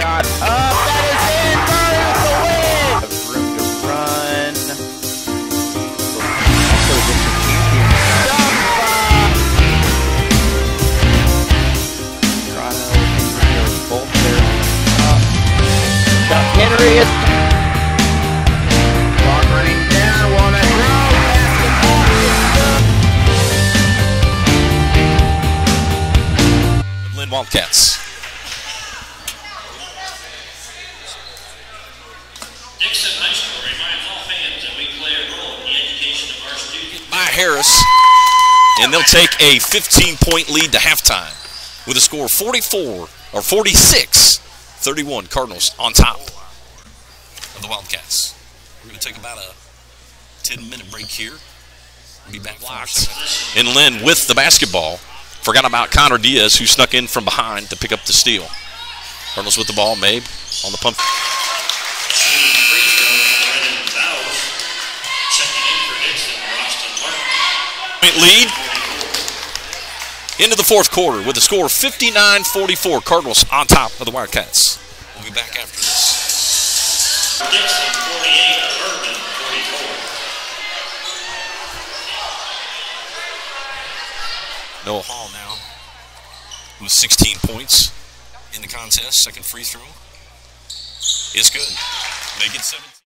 shot up. That is in. Burns the win. Have room to run. Also, district champion. Toronto, Henry are both there. Up. Chuck Henry is. Down. Wildcats. Harris, and they'll take a 15 point lead to halftime with a score of 44 or 46 31 Cardinals on top of the Wildcats. We're going to take about a 10 minute break here. We'll be back locked. And Lynn with the basketball. Forgot about Connor Diaz, who snuck in from behind to pick up the steal. Cardinals with the ball, Mabe on the pump. Point lead into the fourth quarter with a score of 59-44. Cardinals on top of the Wildcats. We'll be back after this. Dixon 48, Urban 44. Noah Hall now with 16 points in the contest. Second free throw is good. Make it 17.